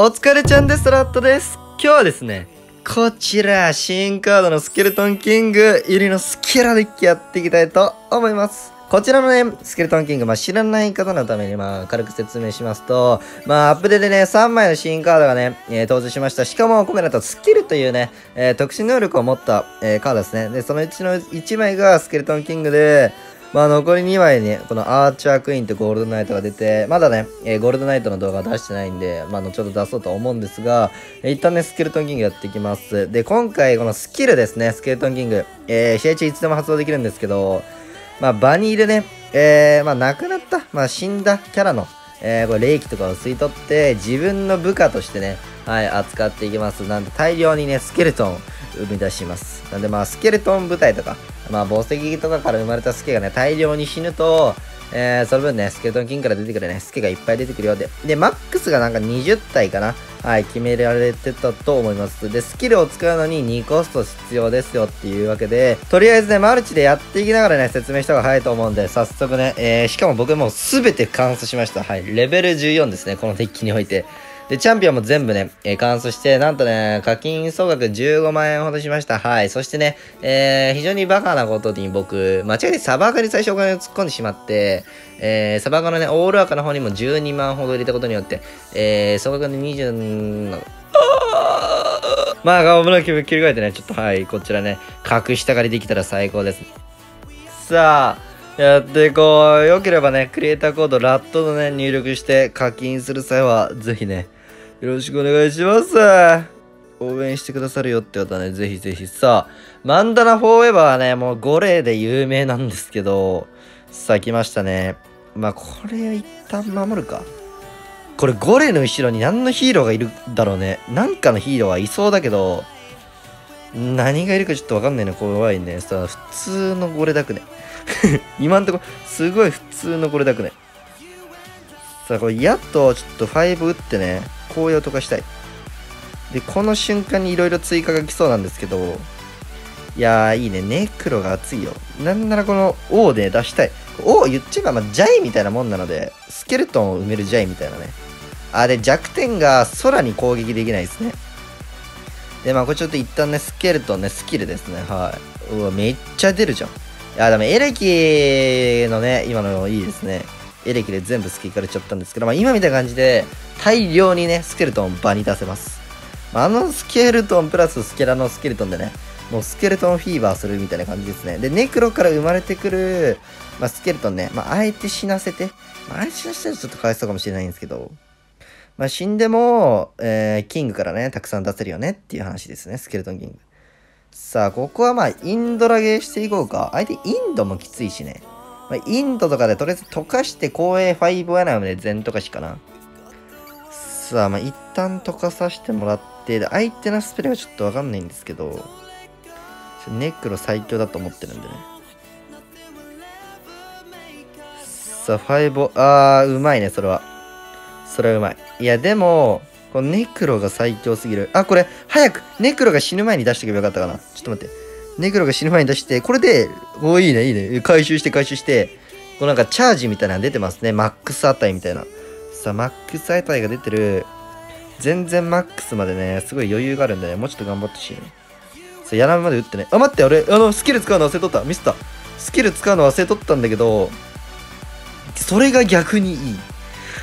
お疲れちゃんです、ラットです。今日はですね、こちら、新カードのスケルトンキング入りのスキラデッキやっていきたいと思います。こちらのね、スケルトンキング、まあ、知らない方のために、まあ、軽く説明しますと、まあ、アップデートでね、3枚の新カードがね、えー登場しました。しかも、コメだとスキルというね、えー特殊能力を持った、えーカードですね。で、そのうちの1枚がスケルトンキングで、まあ残り2枚に、このアーチャークイーンとゴールドナイトが出て、まだね、えーゴールドナイトの動画出してないんで、まあ後ほど出そうと思うんですが、一旦ね、スケルトンキングやっていきます。で、今回このスキルですね、スケルトンキング。えー試合中いつでも発動できるんですけど、まあ場にいるね、えー、まあ亡くなった、まあ死んだキャラの、えーこれ霊気とかを吸い取って、自分の部下としてね、はい、扱っていきます。なんで大量にね、スケルトン生み出します。なんでまあ、スケルトン部隊とか、まあ、宝石とかから生まれたスケがね、大量に死ぬと、えー、その分ね、スケルトンキングから出てくるね、スケがいっぱい出てくるようで。で、マックスがなんか20体かなはい、決められてたと思います。で、スキルを使うのに2コスト必要ですよっていうわけで、とりあえずね、マルチでやっていきながらね、説明した方が早いと思うんで、早速ね、えー、しかも僕もうすべて完走しました。はい、レベル14ですね、このデッキにおいて。で、チャンピオンも全部ね、えー、完走して、なんとね、課金総額15万円ほどしました。はい。そしてね、えー、非常にバカなことに僕、間違えてサバカに最初お金を突っ込んでしまって、えー、サバカのね、オール赤の方にも12万ほど入れたことによって、えー、総額で20、まあ、危ない気分切り替えてね、ちょっとはい、こちらね、隠したがりできたら最高です。さあ、やっていこう。よければね、クリエイターコード、ラットのね、入力して課金する際は、ぜひね、よろしくお願いします。応援してくださるよって方はね、ぜひぜひ。さあ、マンダナフォーエバーはね、もう5例で有名なんですけど、さあ来ましたね。まあ、これ一旦守るか。これ5例の後ろに何のヒーローがいるだろうね。なんかのヒーローはいそうだけど、何がいるかちょっとわかんないの怖いね。さあ、普通のゴレだくね。今んとこ、すごい普通のゴレだくね。さあ、これやっとちょっと5打ってね、紅葉とかしたい。で、この瞬間にいろいろ追加が来そうなんですけど、いやー、いいね。ネクロが熱いよ。なんならこの王で出したい。王言っちゃえば、まあ、ジャイみたいなもんなので、スケルトンを埋めるジャイみたいなね。あ、で、弱点が空に攻撃できないですね。で、まあ、これちょっと一旦ね、スケルトンね、スキルですね。はい。うわ、めっちゃ出るじゃん。いや、でもエレキのね、今のいいですね。エレキで全部スキいかれちゃったんですけど、まあ、今みたいな感じで、大量にね、スケルトンを場に出せます。まあ、あのスケルトンプラススケラのスケルトンでね、もうスケルトンフィーバーするみたいな感じですね。で、ネクロから生まれてくる、まあ、スケルトンね、まあ、あえて死なせて、まあ、あえて死なせたらちょっとかわいそうかもしれないんですけど、まあ、死んでも、えー、キングからね、たくさん出せるよねっていう話ですね、スケルトンキング。さあ、ここはまあ、インドラゲーしていこうか。相手インドもきついしね。まあ、インドとかでとりあえず溶かして、公営5アナムで全溶かしかな。さあ、まあ、一旦溶かさせてもらって、で相手のスペルがちょっとわかんないんですけど、ネクロ最強だと思ってるんでね。さあ、5、あー、うまいね、それは。それはうまい。いや、でも、このネクロが最強すぎる。あ、これ、早く、ネクロが死ぬ前に出しておけばよかったかな。ちょっと待って。ネクロが死ぬ前に出して、これで、おいいね、いいね。回収して回収して、こうなんかチャージみたいなの出てますね。マックス値みたいな。さあ、マックス値が出てる。全然マックスまでね、すごい余裕があるんでね、もうちょっと頑張ってほしいね。さあ、やらまで打ってね。あ、待って、俺、あの、スキル使うの忘れとった。ミスった。スキル使うの忘れとったんだけど、それが逆にいい。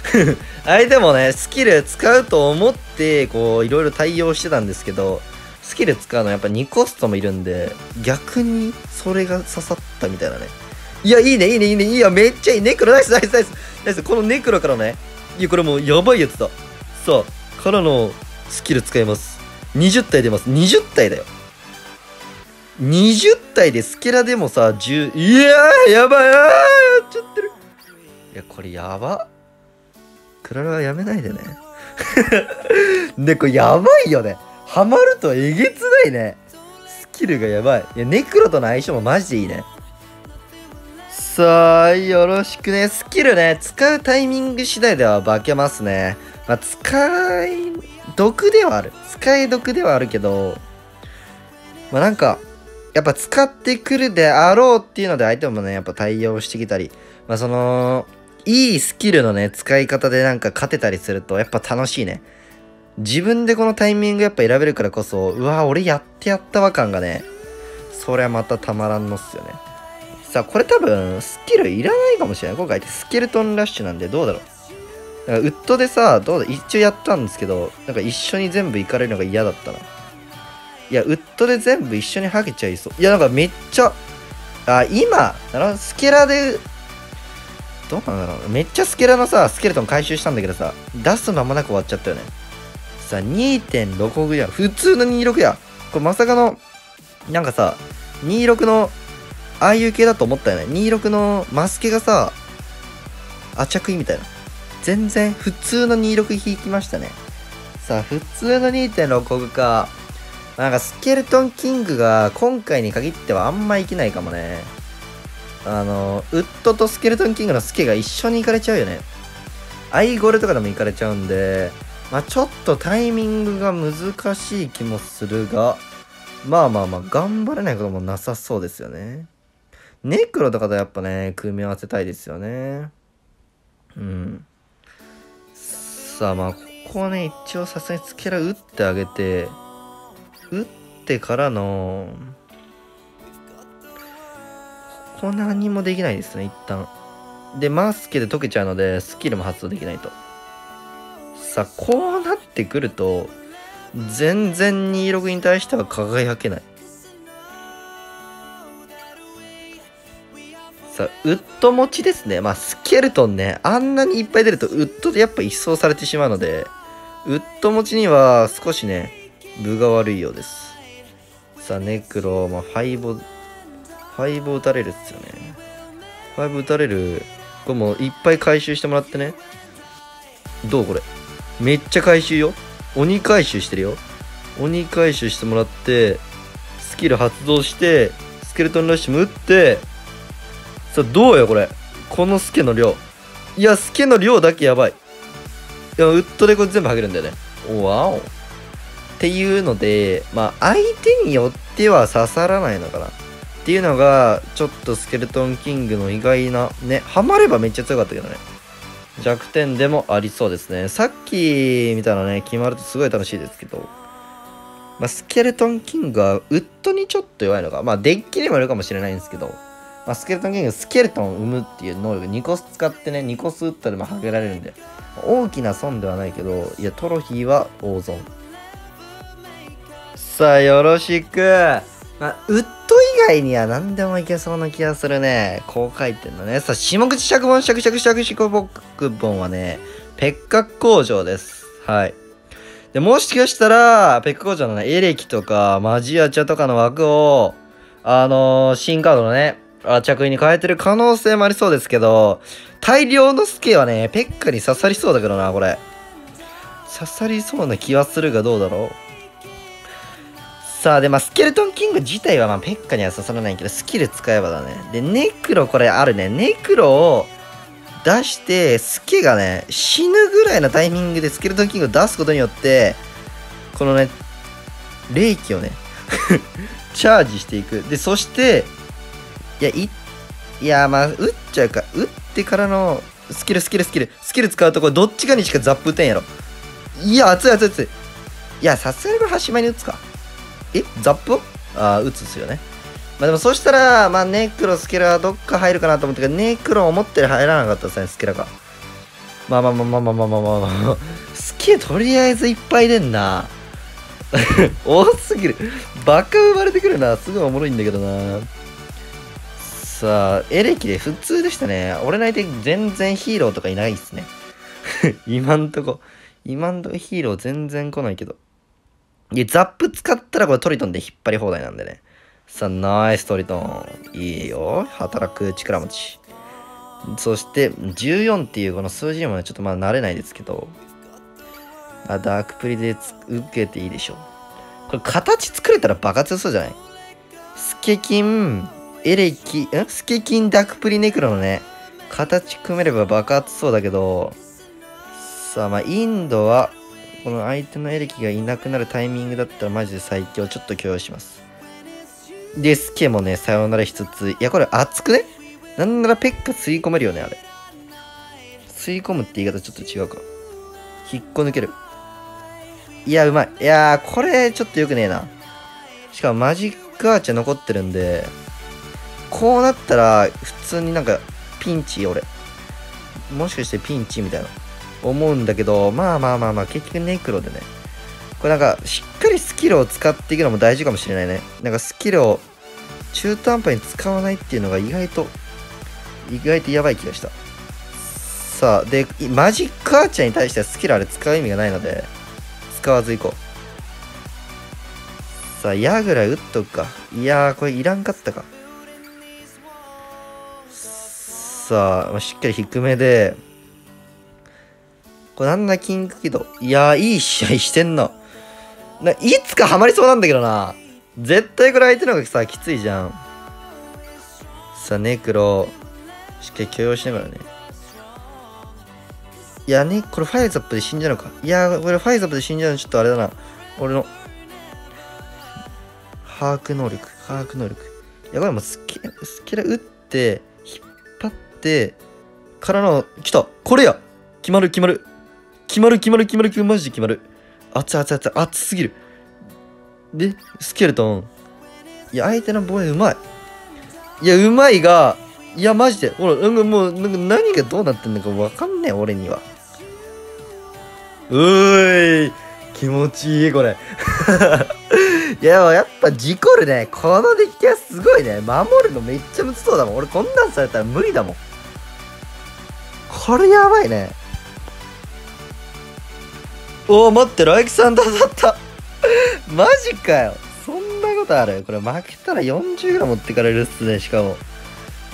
相手もね、スキル使うと思って、こう、いろいろ対応してたんですけど、スキル使うのやっぱ2コストもいるんで、逆にそれが刺さったみたいなね。いや、いいね、いいね、いいね、いいや、めっちゃいい。ネクロ、ナイス、ナイス、ナイス。ナイス、このネクロからね、いや、これもうやばいやつだ。さあ、からのスキル使います。20体出ます。20体だよ。20体でスケラでもさ、10、いやー、やばい、あーやっちゃってる。いや、これやば。クララはやめないでね。ね、これやばいよね。ハマるとえげつないね。スキルがやばい。いや、ネクロとの相性もマジでいいね。さあ、よろしくね。スキルね、使うタイミング次第では化けますね。まあ、使い、毒ではある。使い毒ではあるけど、まあなんか、やっぱ使ってくるであろうっていうので相手もね、やっぱ対応してきたり、まあその、いいスキルのね、使い方でなんか勝てたりすると、やっぱ楽しいね。自分でこのタイミングやっぱ選べるからこそ、うわ、俺やってやったわ感がね、それはまたたまらんのっすよね。さあ、これ多分、スキルいらないかもしれない。今回ってスケルトンラッシュなんで、どうだろう。なんかウッドでさ、どうだ、一応やったんですけど、なんか一緒に全部行かれるのが嫌だったな。いや、ウッドで全部一緒にはげちゃいそう。いや、なんかめっちゃ、あ、今、なるほど、スケラで、どうなんだろう。めっちゃスケラのさ、スケルトン回収したんだけどさ、出す間もなく終わっちゃったよね。さ、2.6億じゃん。普通の26や。これまさかの、なんかさ、26の、ああいう系だと思ったよね。26のマスケがさ、あちゃくいみたいな。全然普通の26引きましたね。さあ、普通の2.6億か。なんかスケルトンキングが今回に限ってはあんま生きないかもね。あの、ウッドとスケルトンキングのスケが一緒に行かれちゃうよね。アイゴレとかでも行かれちゃうんで、まあちょっとタイミングが難しい気もするが、まあまあまあ頑張れないこともなさそうですよね。ネクロとかとやっぱね、組み合わせたいですよね。うん。さあまあ、ここはね、一応さすがにスケラ打ってあげて、打ってからの、ここ何もできないですね、一旦。で、マスケで解けちゃうので、スキルも発動できないと。さ、こうなってくると、全然26に対しては輝けない。さ、ウッド持ちですね。まあ、スケルトンね、あんなにいっぱい出ると、ウッドでやっぱ一掃されてしまうので、ウッド持ちには少しね、分が悪いようです。さあ、ネクロ、まあ、ファイボ、ファイボ打たれるっすよね。ファイボ打たれる。これもういっぱい回収してもらってね。どうこれ？めっちゃ回収よ。鬼回収してるよ。鬼回収してもらって、スキル発動して、スケルトンラッシュも打って、さあ、どうよ、これ。このスケの量。いや、スケの量だけやばい。いや、ウッドでこれ全部剥げるんだよね。おわお。っていうので、まあ、相手によっては刺さらないのかな。っていうのが、ちょっとスケルトンキングの意外な、ね、ハマればめっちゃ強かったけどね。弱点でもありそうですね。さっき見たらね、決まるとすごい楽しいですけど、まあ、スケルトンキングはウッドにちょっと弱いのか、まあ、デッキにもいるかもしれないんですけど、まあ、スケルトンキング、スケルトンを生むっていう能力、2個使ってね、2個ス打ったでも剥げられるんで、大きな損ではないけど、いや、トロヒーは大損。さあ、よろしく。まあ、ウッド以外には何でもいけそうな気がするね。高回転のね。さあ、下口尺本、尺尺尺尺木本はね、ペッカ工場です。はい。で、もしかしたら、ペッカ工場のね、エレキとか、マジアチャとかの枠を、あのー、新カードのね、着衣に変えてる可能性もありそうですけど、大量のスケはね、ペッカに刺さりそうだけどな、これ。刺さりそうな気はするがどうだろうさあ、で、まあ、スケルトンキング自体は、まあ、ペッカには刺さらないけど、スキル使えばだね。で、ネクロこれあるね。ネクロを出して、スケがね、死ぬぐらいのタイミングでスケルトンキングを出すことによって、このね、霊気をね チャージしていく。で、そして、いや、い、いや、まあ、打っちゃうか。打ってからの、スキル、スキル、スキル。スキル使うとこれどっちかにしかザップ打てんやろ。いや、熱い熱い熱い。いや、さすがにこれ端前に打つか。えザップ？をあ打つっすよね。まあでもそしたら、まあネクロ、スケラはどっか入るかなと思ったけど、ネクロ思ってる入らなかったですね、スケラが。まあまあまあまあまあまあまあまあ、まあ、スケとりあえずいっぱい出んな。多すぎる。バカ生まれてくるな。すごいおもろいんだけどな。さあ、エレキで普通でしたね。俺の相手全然ヒーローとかいないっすね。今んとこ。今んとこヒーロー全然来ないけど。いや、ザップ使ったらこれトリトンで引っ張り放題なんでね。さあ、ナイストリトン。いいよ。働く力持ち。そして、14っていうこの数字にもね、ちょっとまだ慣れないですけど、あ、ダークプリで受けていいでしょう。これ形作れたら爆発そうじゃない？スケキン、エレキ、んスケキンダークプリネクロのね、形組めれば爆発そうだけど、さあ、まあ、インドは、この相手のエレキがいなくなるタイミングだったらマジで最強。ちょっと許容します。で、スケもね、さよならしつつ、いや、これ熱くね？なんならペッカ吸い込めるよね、あれ。吸い込むって言い方ちょっと違うか。引っこ抜ける。いや、うまい。いやー、これちょっと良くねえな。しかもマジックアーチャー残ってるんで、こうなったら、普通になんか、ピンチ、俺。もしかしてピンチみたいな。思うんだけど、まあまあまあまあ、結局ネクロでね。これなんか、しっかりスキルを使っていくのも大事かもしれないね。なんかスキルを中途半端に使わないっていうのが意外と、意外とやばい気がした。さあ、で、マジックアーチャーに対してはスキルあれ使う意味がないので、使わずいこう。さあ、矢ぐらい打っとくか。いやー、これいらんかったか。さあ、しっかり低めで、これなんだ、キングキド。いや、いい試合してんな。ないつかハマりそうなんだけどな。絶対これ相手の方がさ、きついじゃん。さあ、ネクロ、しっかり許容しながらね。いやね、これファイザップで死んじゃうのか。いやこれファイザップで死んじゃうのちょっとあれだな。俺の、把握能力、把握能力。いや、これもうスケスケラ打って、引っ張って、からの、来たこれや決まる決まる決まる決まる決まる決まるマジで決まる。熱い熱熱熱すぎる。で、スケルトン。いや、相手の防衛うまい。いや、うまいが、いや、マジで。ほら、なんもう、なんか何がどうなってんのかわかんねえ、俺には。うーい気持ちいいこれ いややっぱ事故るねこのデッキはすごいね守るのめっちゃむずそうだもん俺こんなんされたら無理だもんこれやばいねおお待ってライキさんと当たった マジかよそんなことある？これ負けたら40ぐらい持ってかれるっすねしかも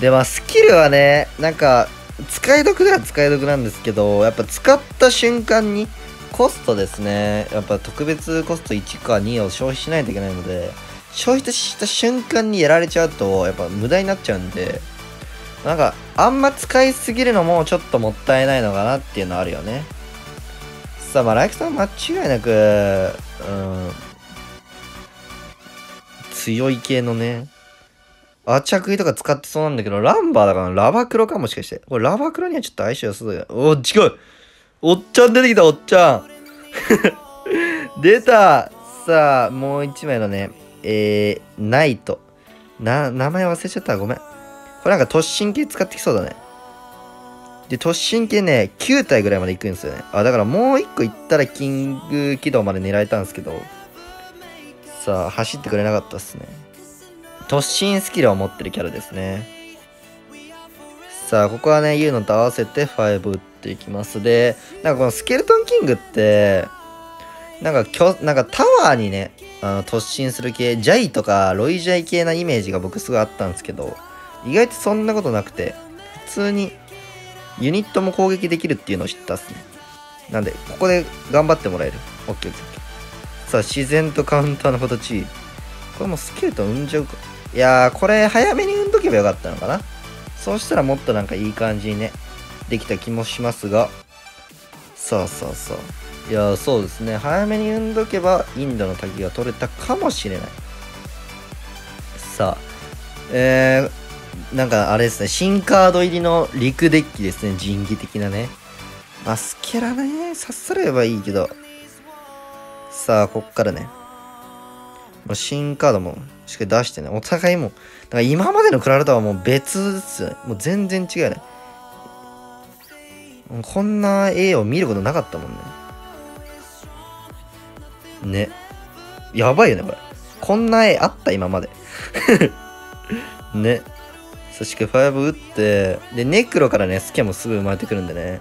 でまあスキルはねなんか使い得では使い得なんですけどやっぱ使った瞬間にコストですね。やっぱ特別コスト1か2を消費しないといけないので、消費した瞬間にやられちゃうと、やっぱ無駄になっちゃうんで、なんか、あんま使いすぎるのもちょっともったいないのかなっていうのあるよね。さあ、まあ、ライクさん間違いなく、うん、強い系のね、アチャクイとか使ってそうなんだけど、ランバーだからラバクロかもしかして。これラバクロにはちょっと相性良さそうだよ。お、違うおっちゃん出てきた、おっちゃん。出たさあ、もう一枚のね、えー、ナイト。な、名前忘れちゃった。ごめん。これなんか突進系使ってきそうだね。で、突進系ね、9体ぐらいまで行くんですよね。あ、だからもう一個行ったらキング起動まで狙えたんですけど、さあ、走ってくれなかったっすね。突進スキルを持ってるキャラですね。さあ、ここはね、言うのと合わせて5打っていきます。で、なんかこのスケルトンキングって、なんかきょ、なんかタワーにね、あの突進する系、ジャイとかロイジャイ系なイメージが僕すごいあったんですけど、意外とそんなことなくて、普通にユニットも攻撃できるっていうのを知ったっすね。なんで、ここで頑張ってもらえる。OK、OK。さあ、自然とカウンターの形。これもスケルトン産んじゃうか。いやー、これ早めに産んどけばよかったのかな。そうしたらもっとなんかいい感じにね、できた気もしますが、さあさあさあ。いやー、そうですね。早めに産んどけば、インドの滝が取れたかもしれない。さあ、えー、なんかあれですね、新カード入りの陸デッキですね、人気的なね。まあ、スケラね、刺さればいいけど。さあ、こっからね。もう新カードもしっかり出してね、お互いも、だから今までのクラルとはもう別です。もう全然違うね。こんな絵を見ることなかったもんね。ね。やばいよね、これ。こんな絵あった今まで。ね。そして5打って、で、ネクロからね、スキャもすぐ生まれてくるんでね。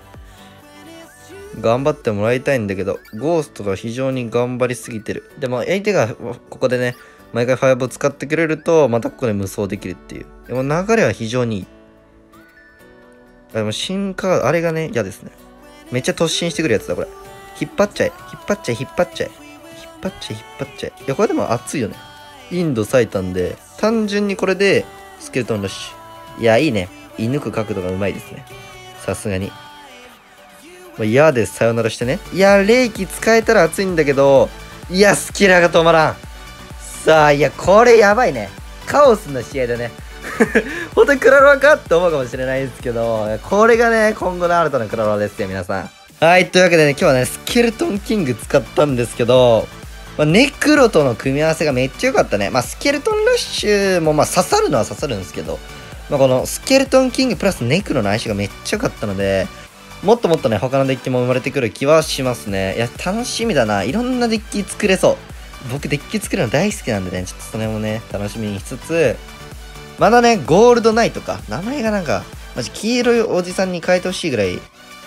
頑張ってもらいたいんだけど、ゴーストが非常に頑張りすぎてる。でも相手がここでね、毎回5を使ってくれると、またここで無双できるっていう。でも流れは非常にいい。でも進化、あれがね、嫌ですね。めっちゃ突進してくるやつだ、これ。引っ張っちゃえ。引っ張っちゃえ、引っ張っちゃえ。引っ張っちゃえ、引っ張っちゃえ。いや、これでも熱いよね。インド最短で、単純にこれで、スケルトンラッシュ。いや、いいね。射抜く角度がうまいですね。さすがに。まあ、嫌です。さよならしてね。いや、霊気使えたら熱いんだけど、いや、スキラが止まらん。さあ、いや、これやばいね。カオスな試合だね。本当にクラロワかって思うかもしれないですけど、これがね、今後の新たなクラロワですよ、皆さん。はい、というわけでね、今日はね、スケルトンキング使ったんですけど、まあ、ネクロとの組み合わせがめっちゃ良かったね。まあ、スケルトンラッシュもまあ刺さるのは刺さるんですけど、まあ、このスケルトンキングプラスネクロの相性がめっちゃ良かったので、もっともっとね、他のデッキも生まれてくる気はしますね。いや、楽しみだな。いろんなデッキ作れそう。僕デッキ作るの大好きなんでね、ちょっとそれもね、楽しみにしつつ、まだね、ゴールドナイトか。名前がなんか、マジ黄色いおじさんに変えてほしいぐらい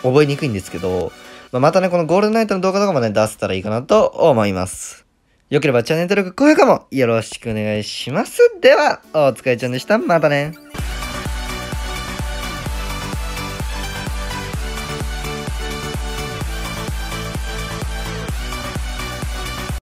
覚えにくいんですけど、まあ、またね、このゴールドナイトの動画とかもね、出せたらいいかなと思います。よければチャンネル登録、高評価もよろしくお願いします。では、お疲れちゃんでした。またね。